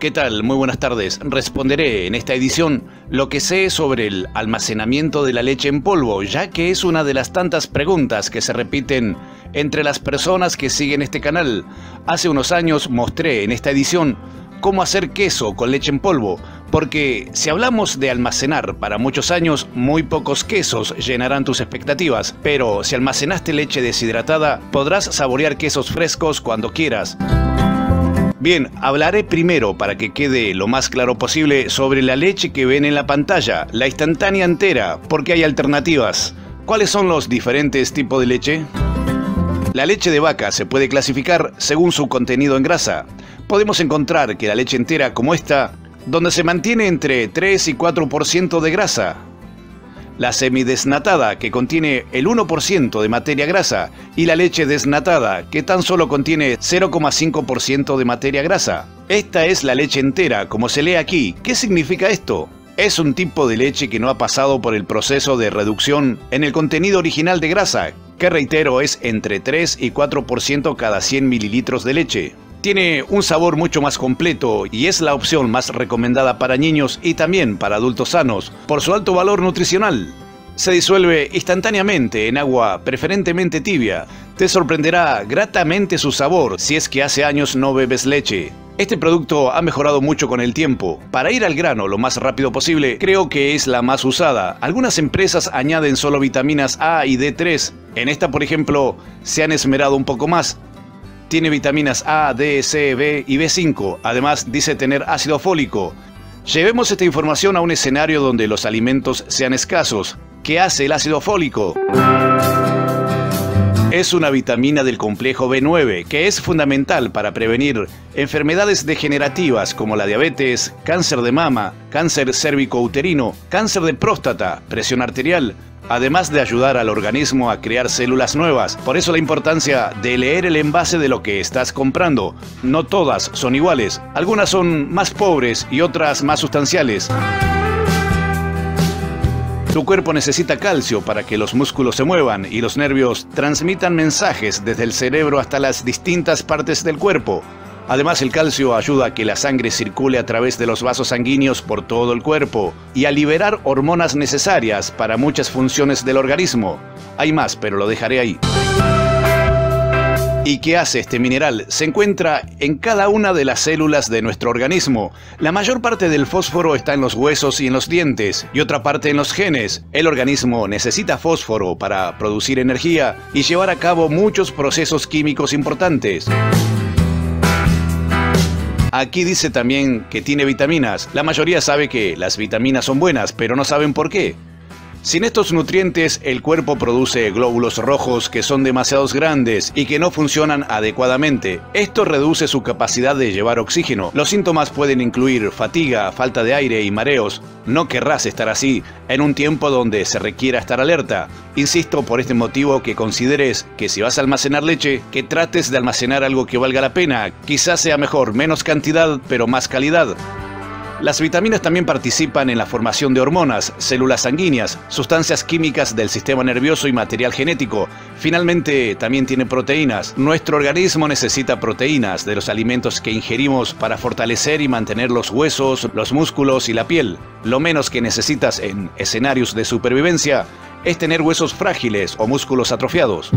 ¿Qué tal? Muy buenas tardes. Responderé en esta edición lo que sé sobre el almacenamiento de la leche en polvo, ya que es una de las tantas preguntas que se repiten entre las personas que siguen este canal. Hace unos años mostré en esta edición cómo hacer queso con leche en polvo, porque si hablamos de almacenar para muchos años, muy pocos quesos llenarán tus expectativas, pero si almacenaste leche deshidratada, podrás saborear quesos frescos cuando quieras. Bien, hablaré primero para que quede lo más claro posible sobre la leche que ven en la pantalla, la instantánea entera, porque hay alternativas. ¿Cuáles son los diferentes tipos de leche? La leche de vaca se puede clasificar según su contenido en grasa. Podemos encontrar que la leche entera como esta, donde se mantiene entre 3 y 4% de grasa, la semidesnatada, que contiene el 1% de materia grasa, y la leche desnatada, que tan solo contiene 0,5% de materia grasa. Esta es la leche entera, como se lee aquí. ¿Qué significa esto? Es un tipo de leche que no ha pasado por el proceso de reducción en el contenido original de grasa, que reitero es entre 3 y 4% cada 100 mililitros de leche. Tiene un sabor mucho más completo y es la opción más recomendada para niños y también para adultos sanos por su alto valor nutricional. Se disuelve instantáneamente en agua preferentemente tibia. Te sorprenderá gratamente su sabor si es que hace años no bebes leche. Este producto ha mejorado mucho con el tiempo. Para ir al grano lo más rápido posible, creo que es la más usada. Algunas empresas añaden solo vitaminas A y D3. En esta, por ejemplo, se han esmerado un poco más. Tiene vitaminas A, D, C, B y B5. Además, dice tener ácido fólico. Llevemos esta información a un escenario donde los alimentos sean escasos. ¿Qué hace el ácido fólico? Es una vitamina del complejo B9 que es fundamental para prevenir enfermedades degenerativas como la diabetes, cáncer de mama, cáncer cérvico-uterino, cáncer de próstata, presión arterial, además de ayudar al organismo a crear células nuevas. Por eso la importancia de leer el envase de lo que estás comprando. No todas son iguales, algunas son más pobres y otras más sustanciales. Tu cuerpo necesita calcio para que los músculos se muevan y los nervios transmitan mensajes desde el cerebro hasta las distintas partes del cuerpo. Además, el calcio ayuda a que la sangre circule a través de los vasos sanguíneos por todo el cuerpo y a liberar hormonas necesarias para muchas funciones del organismo. Hay más, pero lo dejaré ahí. ¿Y qué hace este mineral? Se encuentra en cada una de las células de nuestro organismo. La mayor parte del fósforo está en los huesos y en los dientes, y otra parte en los genes. El organismo necesita fósforo para producir energía y llevar a cabo muchos procesos químicos importantes. Aquí dice también que tiene vitaminas. La mayoría sabe que las vitaminas son buenas, pero no saben por qué. Sin estos nutrientes, el cuerpo produce glóbulos rojos que son demasiados grandes y que no funcionan adecuadamente. Esto reduce su capacidad de llevar oxígeno. Los síntomas pueden incluir fatiga, falta de aire y mareos. No querrás estar así en un tiempo donde se requiera estar alerta. Insisto por este motivo que consideres que si vas a almacenar leche, que trates de almacenar algo que valga la pena. Quizás sea mejor menos cantidad, pero más calidad. Las vitaminas también participan en la formación de hormonas, células sanguíneas, sustancias químicas del sistema nervioso y material genético. Finalmente, también tiene proteínas. Nuestro organismo necesita proteínas de los alimentos que ingerimos para fortalecer y mantener los huesos, los músculos y la piel. Lo menos que necesitas en escenarios de supervivencia es tener huesos frágiles o músculos atrofiados.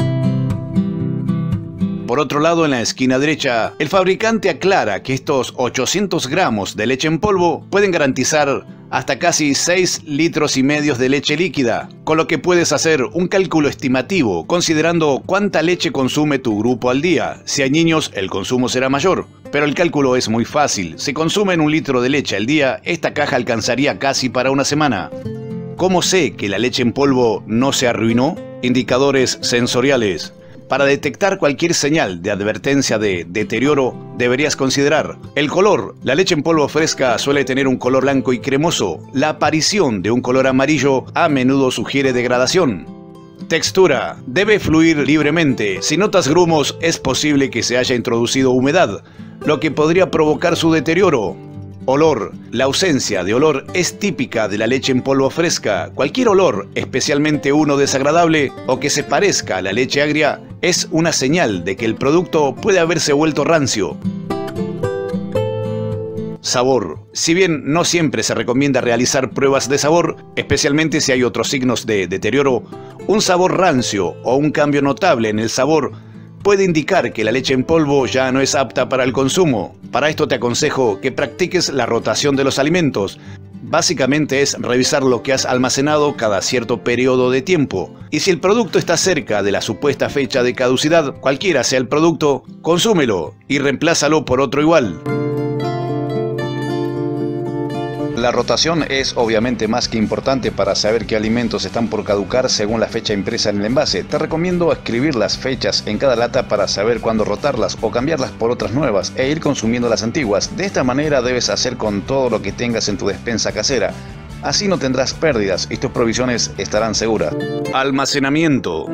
Por otro lado, en la esquina derecha, el fabricante aclara que estos 800 gramos de leche en polvo pueden garantizar hasta casi 6 litros y medio de leche líquida, con lo que puedes hacer un cálculo estimativo considerando cuánta leche consume tu grupo al día. Si hay niños, el consumo será mayor. Pero el cálculo es muy fácil. Si consumen un litro de leche al día, esta caja alcanzaría casi para una semana. ¿Cómo sé que la leche en polvo no se arruinó? Indicadores sensoriales. Para detectar cualquier señal de advertencia de deterioro, deberías considerar el color. La leche en polvo fresca suele tener un color blanco y cremoso. La aparición de un color amarillo a menudo sugiere degradación. Textura. Debe fluir libremente. Si notas grumos, es posible que se haya introducido humedad, lo que podría provocar su deterioro. Olor. La ausencia de olor es típica de la leche en polvo fresca. Cualquier olor, especialmente uno desagradable o que se parezca a la leche agria, es una señal de que el producto puede haberse vuelto rancio. Sabor. Si bien no siempre se recomienda realizar pruebas de sabor, especialmente si hay otros signos de deterioro, un sabor rancio o un cambio notable en el sabor puede indicar que la leche en polvo ya no es apta para el consumo. Para esto te aconsejo que practiques la rotación de los alimentos. Básicamente es revisar lo que has almacenado cada cierto periodo de tiempo. Y si el producto está cerca de la supuesta fecha de caducidad, cualquiera sea el producto, consúmelo y reemplázalo por otro igual. La rotación es obviamente más que importante para saber qué alimentos están por caducar según la fecha impresa en el envase. Te recomiendo escribir las fechas en cada lata para saber cuándo rotarlas o cambiarlas por otras nuevas e ir consumiendo las antiguas. De esta manera debes hacer con todo lo que tengas en tu despensa casera. Así no tendrás pérdidas y tus provisiones estarán seguras. Almacenamiento.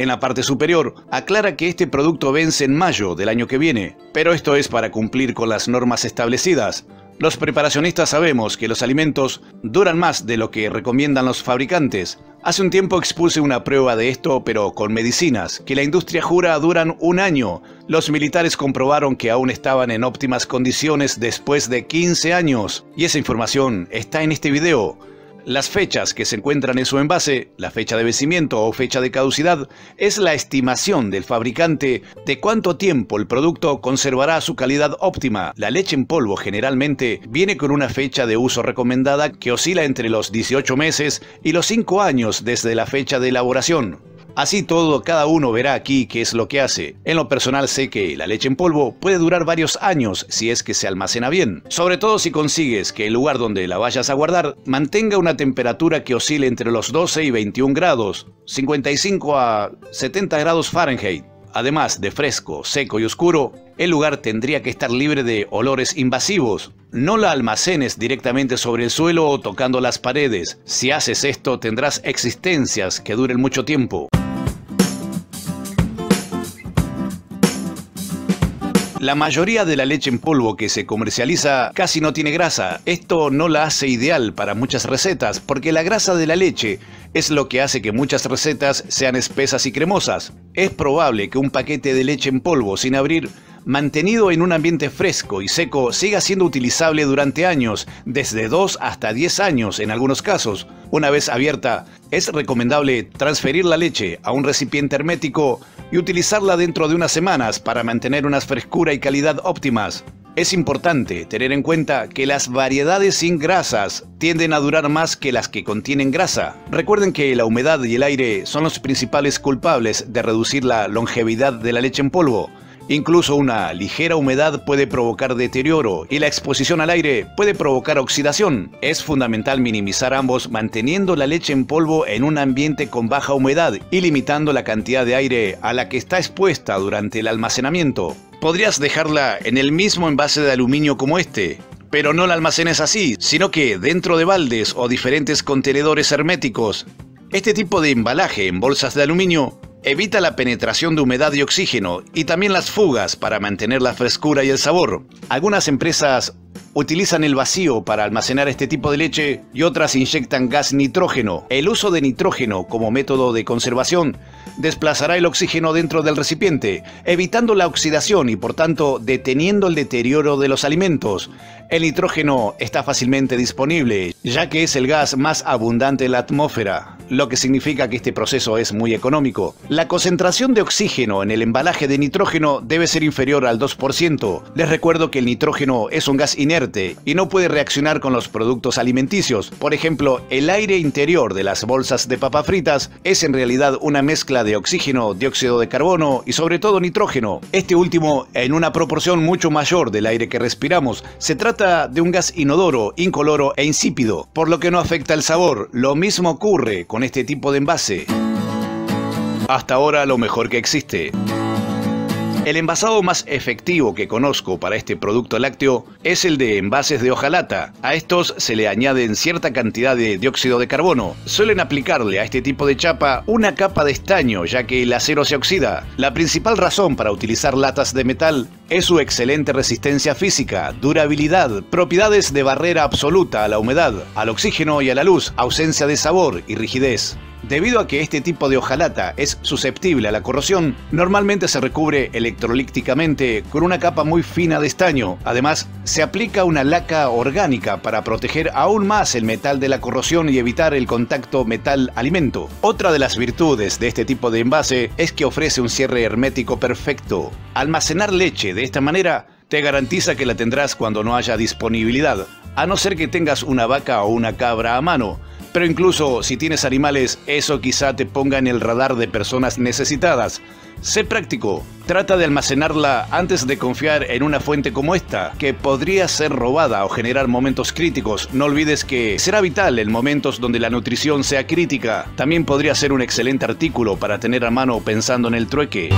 En la parte superior, aclara que este producto vence en mayo del año que viene, pero esto es para cumplir con las normas establecidas. Los preparacionistas sabemos que los alimentos duran más de lo que recomiendan los fabricantes. Hace un tiempo expuse una prueba de esto, pero con medicinas, que la industria jura duran un año. Los militares comprobaron que aún estaban en óptimas condiciones después de 15 años. Y esa información está en este video. Las fechas que se encuentran en su envase, la fecha de vencimiento o fecha de caducidad, es la estimación del fabricante de cuánto tiempo el producto conservará su calidad óptima. La leche en polvo generalmente viene con una fecha de uso recomendada que oscila entre los 18 meses y los 5 años desde la fecha de elaboración. Así todo, cada uno verá aquí qué es lo que hace. En lo personal sé que la leche en polvo puede durar varios años si es que se almacena bien. Sobre todo si consigues que el lugar donde la vayas a guardar mantenga una temperatura que oscile entre los 12 y 21 grados, 55 a 70 grados Fahrenheit. Además de fresco, seco y oscuro, el lugar tendría que estar libre de olores invasivos. No la almacenes directamente sobre el suelo o tocando las paredes. Si haces esto tendrás existencias que duren mucho tiempo. La mayoría de la leche en polvo que se comercializa casi no tiene grasa. Esto no la hace ideal para muchas recetas porque la grasa de la leche es lo que hace que muchas recetas sean espesas y cremosas. Es probable que un paquete de leche en polvo sin abrir mantenido en un ambiente fresco y seco, siga siendo utilizable durante años, desde 2 hasta 10 años en algunos casos. Una vez abierta, es recomendable transferir la leche a un recipiente hermético y utilizarla dentro de unas semanas para mantener una frescura y calidad óptimas. Es importante tener en cuenta que las variedades sin grasas tienden a durar más que las que contienen grasa. Recuerden que la humedad y el aire son los principales culpables de reducir la longevidad de la leche en polvo. Incluso una ligera humedad puede provocar deterioro y la exposición al aire puede provocar oxidación. Es fundamental minimizar ambos manteniendo la leche en polvo en un ambiente con baja humedad y limitando la cantidad de aire a la que está expuesta durante el almacenamiento. Podrías dejarla en el mismo envase de aluminio como este, pero no la almacenes así, sino que dentro de baldes o diferentes contenedores herméticos. Este tipo de embalaje en bolsas de aluminio Evita la penetración de humedad y oxígeno y también las fugas para mantener la frescura y el sabor. Algunas empresas utilizan el vacío para almacenar este tipo de leche y otras inyectan gas nitrógeno. El uso de nitrógeno como método de conservación desplazará el oxígeno dentro del recipiente, evitando la oxidación y por tanto deteniendo el deterioro de los alimentos. El nitrógeno está fácilmente disponible, ya que es el gas más abundante en la atmósfera lo que significa que este proceso es muy económico. La concentración de oxígeno en el embalaje de nitrógeno debe ser inferior al 2%. Les recuerdo que el nitrógeno es un gas inerte y no puede reaccionar con los productos alimenticios. Por ejemplo, el aire interior de las bolsas de papas fritas es en realidad una mezcla de oxígeno, dióxido de carbono y sobre todo nitrógeno. Este último en una proporción mucho mayor del aire que respiramos. Se de un gas inodoro, incoloro e insípido, por lo que no afecta el sabor. Lo mismo ocurre con este tipo de envase. Hasta ahora lo mejor que existe. El envasado más efectivo que conozco para este producto lácteo es el de envases de hojalata. A estos se le añaden cierta cantidad de dióxido de carbono. Suelen aplicarle a este tipo de chapa una capa de estaño ya que el acero se oxida. La principal razón para utilizar latas de metal es su excelente resistencia física, durabilidad, propiedades de barrera absoluta a la humedad, al oxígeno y a la luz, ausencia de sabor y rigidez. Debido a que este tipo de hojalata es susceptible a la corrosión, normalmente se recubre electrolíticamente con una capa muy fina de estaño. Además, se aplica una laca orgánica para proteger aún más el metal de la corrosión y evitar el contacto metal-alimento. Otra de las virtudes de este tipo de envase es que ofrece un cierre hermético perfecto. Almacenar leche de esta manera te garantiza que la tendrás cuando no haya disponibilidad, a no ser que tengas una vaca o una cabra a mano pero incluso si tienes animales, eso quizá te ponga en el radar de personas necesitadas. Sé práctico, trata de almacenarla antes de confiar en una fuente como esta, que podría ser robada o generar momentos críticos. No olvides que será vital en momentos donde la nutrición sea crítica. También podría ser un excelente artículo para tener a mano pensando en el trueque.